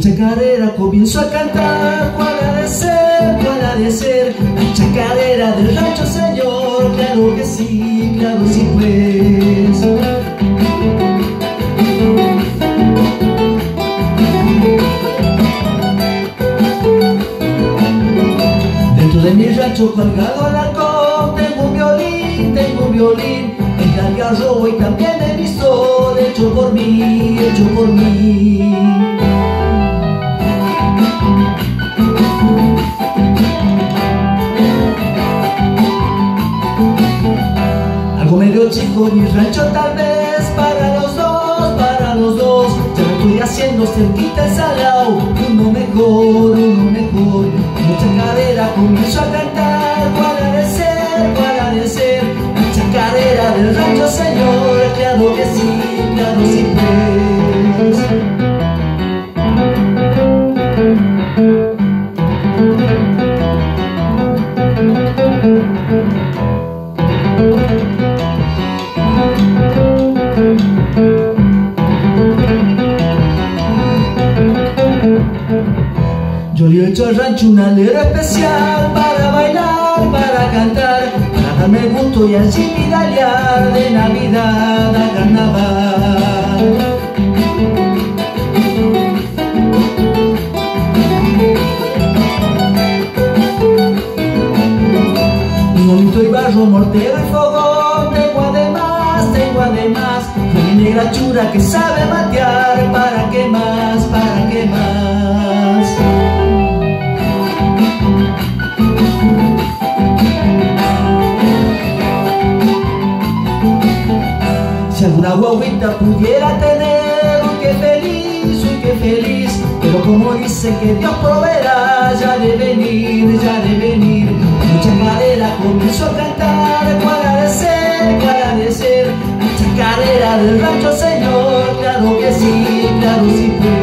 Chacarera comienzo a cantar, cuál ha de ser, cuál de ser, la chacarera del rancho señor, claro que sí, claro sí pues. De mi rancho colgado al arcón, tengo un violín, tengo un violín, el algarrobo y también el pistol, hecho por mí, hecho por mí. Algo medio chico mi rancho tal vez para los dos, para los dos Ya lo estoy haciendo cerquita el salao Uno mejor, uno mejor comienzo a cantar ¿Cuál ha de ser, cuál ha de ser? La chacarera del rancho señor Claro que sí, claro sí Yo le he hecho al rancho una letra especial para bailar, para cantar, para darme gusto y así pedalear de Navidad a Carnaval. Bonito y barro, mortero y fogón, tengo además, tengo además, mi negra chura que sabe matear, ¿para qué más, para qué más? Guaguita pudiera tener, uy qué feliz, uy qué feliz. Pero como dice que Dios proveerá, ya de venir, ya de venir. Mucha cadera comienzo a cantar, de ser, de ser La chacarera del rancho señor, claro que sí, claro sí